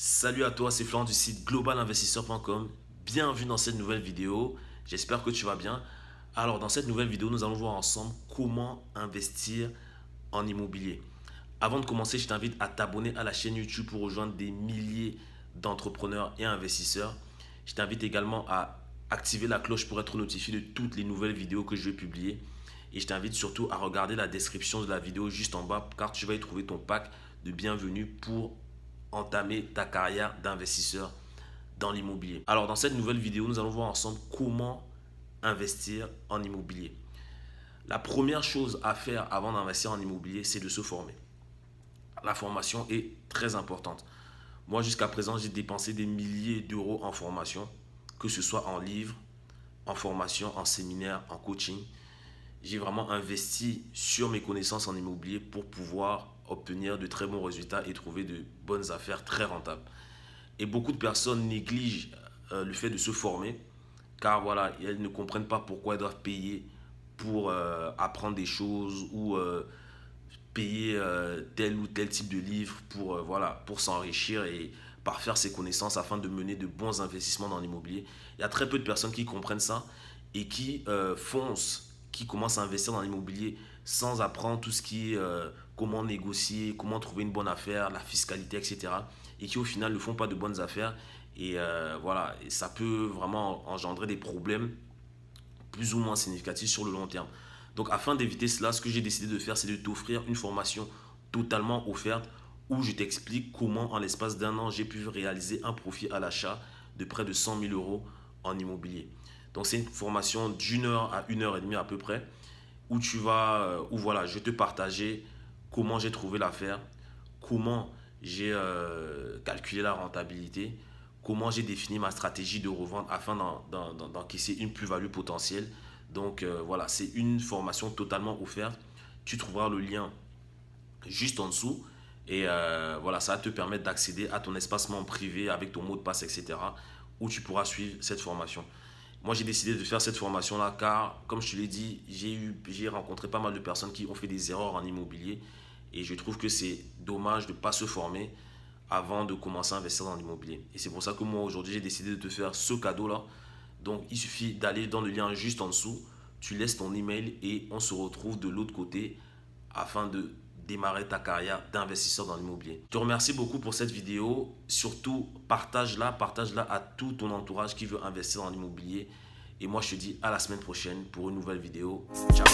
Salut à toi, c'est Florent du site globalinvestisseur.com. Bienvenue dans cette nouvelle vidéo. J'espère que tu vas bien. Alors, dans cette nouvelle vidéo, nous allons voir ensemble comment investir en immobilier. Avant de commencer, je t'invite à t'abonner à la chaîne YouTube pour rejoindre des milliers d'entrepreneurs et investisseurs. Je t'invite également à activer la cloche pour être notifié de toutes les nouvelles vidéos que je vais publier. Et je t'invite surtout à regarder la description de la vidéo juste en bas car tu vas y trouver ton pack de bienvenue pour entamer ta carrière d'investisseur dans l'immobilier. Alors dans cette nouvelle vidéo, nous allons voir ensemble comment investir en immobilier. La première chose à faire avant d'investir en immobilier, c'est de se former. La formation est très importante. Moi, jusqu'à présent, j'ai dépensé des milliers d'euros en formation, que ce soit en livres, en formation, en séminaire, en coaching. J'ai vraiment investi sur mes connaissances en immobilier pour pouvoir obtenir de très bons résultats et trouver de bonnes affaires très rentables. Et beaucoup de personnes négligent euh, le fait de se former car voilà, elles ne comprennent pas pourquoi elles doivent payer pour euh, apprendre des choses ou euh, payer tel ou tel type de livre pour, voilà, pour s'enrichir et parfaire ses connaissances afin de mener de bons investissements dans l'immobilier. Il y a très peu de personnes qui comprennent ça et qui foncent, qui commencent à investir dans l'immobilier sans apprendre tout ce qui est comment négocier, comment trouver une bonne affaire, la fiscalité, etc. Et qui au final ne font pas de bonnes affaires. Et euh, voilà, ça peut vraiment engendrer des problèmes plus ou moins significatifs sur le long terme. Donc afin d'éviter cela, ce que j'ai décidé de faire, c'est de t'offrir une formation totalement offerte où je t'explique comment en l'espace d'un an, j'ai pu réaliser un profit à l'achat de près de 100 000 euros en immobilier. Donc c'est une formation d'une heure à une heure et demie à peu près où tu vas, euh, où voilà, je vais te partager comment j'ai trouvé l'affaire, comment j'ai euh, calculé la rentabilité, comment j'ai défini ma stratégie de revente afin d'encaisser une plus-value potentielle. Donc euh, voilà, c'est une formation totalement offerte. Tu trouveras le lien juste en dessous. Et voilà, ça va te permettre d'accéder à ton espacement privé avec ton mot de passe, etc. Où tu pourras suivre cette formation. Moi, j'ai décidé de faire cette formation-là car, comme je te l'ai dit, j'ai rencontré pas mal de personnes qui ont fait des erreurs en immobilier. Et je trouve que c'est dommage de ne pas se former avant de commencer à investir dans l'immobilier. Et c'est pour ça que moi, aujourd'hui, j'ai décidé de te faire ce cadeau-là. Donc, il suffit d'aller dans le lien juste en dessous. Tu laisses ton email et on se retrouve de l'autre côté afin de démarrer ta carrière d'investisseur dans l'immobilier. Je te remercie beaucoup pour cette vidéo. Surtout, partage-la, partage-la à tout ton entourage qui veut investir dans l'immobilier. Et moi, je te dis à la semaine prochaine pour une nouvelle vidéo. Ciao